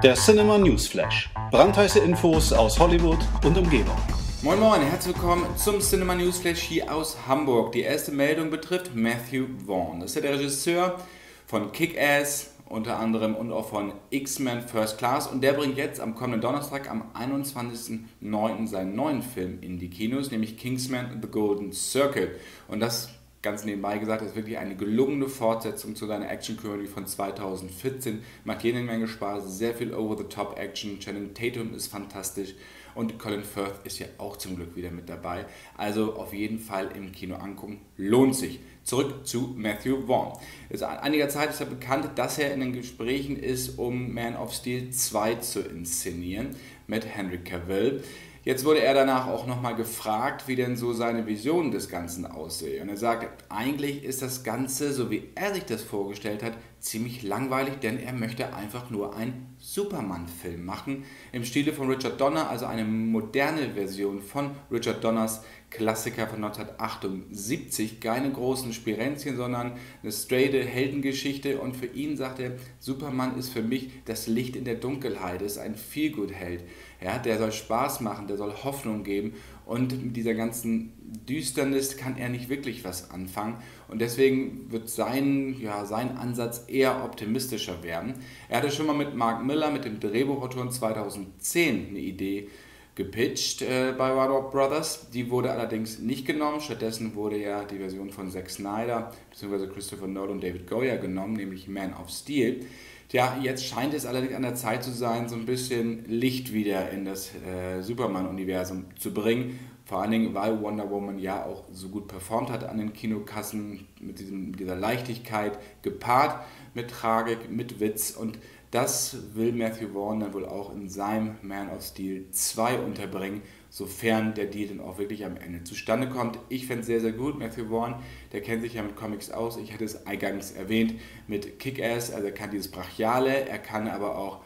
Der Cinema Newsflash. Brandheiße Infos aus Hollywood und Umgebung. Moin Moin, herzlich willkommen zum Cinema Newsflash hier aus Hamburg. Die erste Meldung betrifft Matthew Vaughn. Das ist ja der Regisseur von Kick-Ass unter anderem und auch von X-Men First Class und der bringt jetzt am kommenden Donnerstag am 21.09. seinen neuen Film in die Kinos, nämlich Kingsman The Golden Circle. Und das ganz nebenbei gesagt, ist wirklich eine gelungene Fortsetzung zu seiner Action-Comedy von 2014. Macht jede Menge Spaß, sehr viel Over-the-Top-Action. Channing Tatum ist fantastisch und Colin Firth ist ja auch zum Glück wieder mit dabei. Also auf jeden Fall im Kino angucken, lohnt sich. Zurück zu Matthew Vaughn. Seit einiger Zeit ist er bekannt, dass er in den Gesprächen ist, um Man of Steel 2 zu inszenieren mit Henry Cavill. Jetzt wurde er danach auch nochmal gefragt, wie denn so seine Vision des Ganzen aussehe. Und er sagt, eigentlich ist das Ganze, so wie er sich das vorgestellt hat, ziemlich langweilig, denn er möchte einfach nur einen Superman-Film machen. Im Stile von Richard Donner, also eine moderne Version von Richard Donners Klassiker von 1978. Keine großen Spirenzchen, sondern eine straighte Heldengeschichte. Und für ihn sagt er, Superman ist für mich das Licht in der Dunkelheit, ist ein Feelgood-Held. Ja, der soll Spaß machen, der soll Hoffnung geben. Und mit dieser ganzen Düsternis kann er nicht wirklich was anfangen. Und deswegen wird sein, ja, sein Ansatz eher optimistischer werden. Er hatte schon mal mit Mark Miller, mit dem Drehbuchautor 2010 eine Idee gepitcht äh, bei Warner Brothers. Die wurde allerdings nicht genommen. Stattdessen wurde ja die Version von Zack Snyder bzw. Christopher Nolan und David Goyer genommen, nämlich Man of Steel. Tja, jetzt scheint es allerdings an der Zeit zu sein, so ein bisschen Licht wieder in das äh, Superman-Universum zu bringen. Vor allen Dingen, weil Wonder Woman ja auch so gut performt hat an den Kinokassen, mit, diesem, mit dieser Leichtigkeit gepaart, mit Tragik, mit Witz und das will Matthew Vaughn dann wohl auch in seinem Man of Steel 2 unterbringen, sofern der Deal dann auch wirklich am Ende zustande kommt. Ich fände es sehr, sehr gut. Matthew Vaughn, der kennt sich ja mit Comics aus. Ich hatte es eingangs erwähnt mit Kick-Ass, also er kann dieses Brachiale, er kann aber auch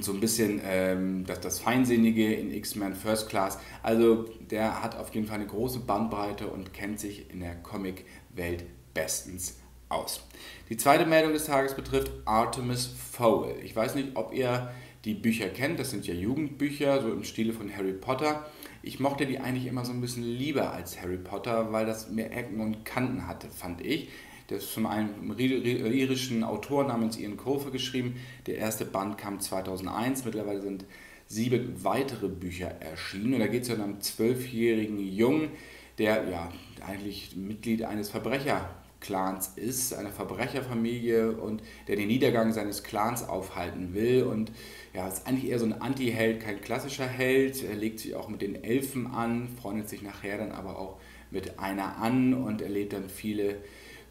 so ein bisschen ähm, das, das Feinsinnige in X-Men First Class. Also der hat auf jeden Fall eine große Bandbreite und kennt sich in der Comic-Welt bestens aus. Die zweite Meldung des Tages betrifft Artemis Fowl. Ich weiß nicht, ob ihr die Bücher kennt, das sind ja Jugendbücher, so im Stile von Harry Potter. Ich mochte die eigentlich immer so ein bisschen lieber als Harry Potter, weil das mehr Ecken und Kanten hatte, fand ich. Das ist von einem irischen Autor namens Ian Colfer geschrieben. Der erste Band kam 2001. Mittlerweile sind sieben weitere Bücher erschienen. Und da geht es ja um einen zwölfjährigen Jungen, der ja eigentlich Mitglied eines Verbrecher Clans ist, eine Verbrecherfamilie und der den Niedergang seines Clans aufhalten will. Und ja, ist eigentlich eher so ein Anti-Held, kein klassischer Held. Er legt sich auch mit den Elfen an, freundet sich nachher dann aber auch mit einer an und erlebt dann viele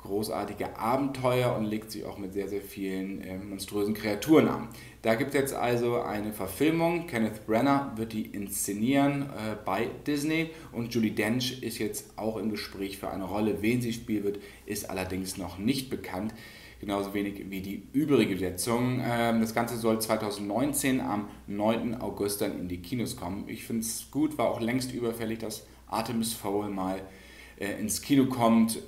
großartige Abenteuer und legt sich auch mit sehr, sehr vielen äh, monströsen Kreaturen an. Da gibt es jetzt also eine Verfilmung. Kenneth Brenner wird die inszenieren äh, bei Disney und Julie Dench ist jetzt auch im Gespräch für eine Rolle. Wen sie spielen wird, ist allerdings noch nicht bekannt. Genauso wenig wie die übrige Besetzung. Ähm, das Ganze soll 2019 am 9. August dann in die Kinos kommen. Ich finde es gut, war auch längst überfällig, dass Artemis Fowl mal äh, ins Kino kommt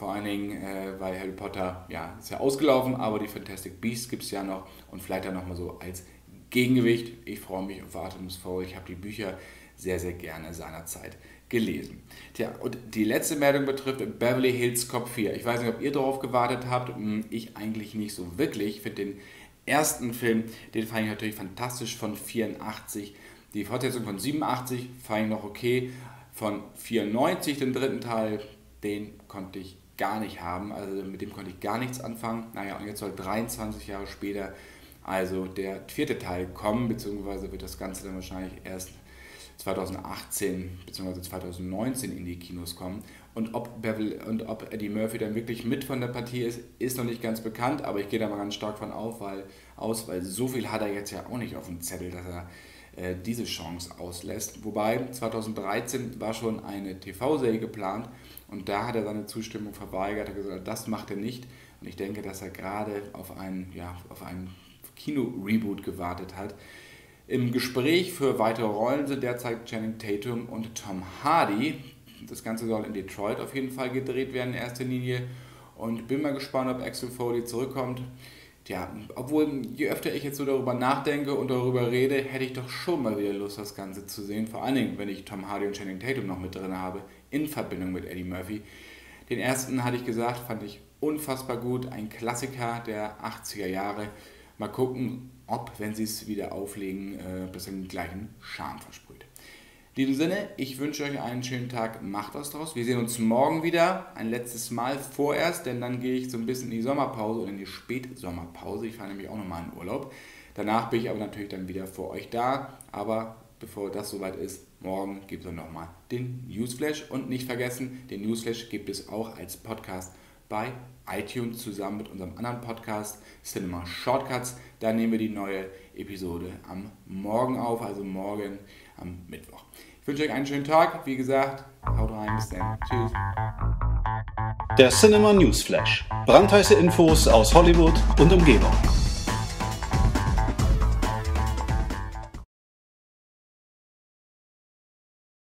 vor allen Dingen, äh, weil Harry Potter, ja, ist ja ausgelaufen, aber die Fantastic Beasts gibt es ja noch und vielleicht dann nochmal so als Gegengewicht. Ich freue mich auf Artemis Fowl. Ich habe die Bücher sehr, sehr gerne seinerzeit gelesen. Tja, und die letzte Meldung betrifft Beverly Hills Cop 4. Ich weiß nicht, ob ihr darauf gewartet habt. Hm, ich eigentlich nicht so wirklich. Ich finde den ersten Film, den fand ich natürlich fantastisch von 84. Die Fortsetzung von 87 fand ich noch okay. Von 94, den dritten Teil, den konnte ich gar nicht haben. Also mit dem konnte ich gar nichts anfangen. Naja, und jetzt soll 23 Jahre später also der vierte Teil kommen, beziehungsweise wird das Ganze dann wahrscheinlich erst 2018 bzw. 2019 in die Kinos kommen. Und ob, Beverly, und ob Eddie Murphy dann wirklich mit von der Partie ist, ist noch nicht ganz bekannt, aber ich gehe da mal ganz stark von auf, weil, aus, weil so viel hat er jetzt ja auch nicht auf dem Zettel, dass er diese Chance auslässt. Wobei 2013 war schon eine TV-Serie geplant und da hat er seine Zustimmung verweigert, er hat gesagt, das macht er nicht. Und ich denke, dass er gerade auf einen, ja, auf einen Kino-Reboot gewartet hat. Im Gespräch für weitere Rollen sind derzeit Channing Tatum und Tom Hardy. Das Ganze soll in Detroit auf jeden Fall gedreht werden in erster Linie. Und bin mal gespannt, ob Axel Foley zurückkommt. Ja, obwohl je öfter ich jetzt so darüber nachdenke und darüber rede, hätte ich doch schon mal wieder Lust, das Ganze zu sehen. Vor allen Dingen, wenn ich Tom Hardy und Channing Tatum noch mit drin habe, in Verbindung mit Eddie Murphy. Den ersten hatte ich gesagt, fand ich unfassbar gut, ein Klassiker der 80er Jahre. Mal gucken, ob, wenn sie es wieder auflegen, äh, das den gleichen Charme versprüht. In diesem Sinne, ich wünsche euch einen schönen Tag, macht was draus. Wir sehen uns morgen wieder, ein letztes Mal vorerst, denn dann gehe ich so ein bisschen in die Sommerpause oder in die Spätsommerpause. Ich fahre nämlich auch nochmal in Urlaub. Danach bin ich aber natürlich dann wieder für euch da. Aber bevor das soweit ist, morgen gibt es dann nochmal den Newsflash. Und nicht vergessen, den Newsflash gibt es auch als Podcast bei iTunes zusammen mit unserem anderen Podcast Cinema Shortcuts. Da nehmen wir die neue Episode am Morgen auf, also morgen am Mittwoch. Ich wünsche euch einen schönen Tag. Wie gesagt, haut rein, bis dann. Tschüss. Der Cinema Newsflash. Brandheiße Infos aus Hollywood und Umgebung.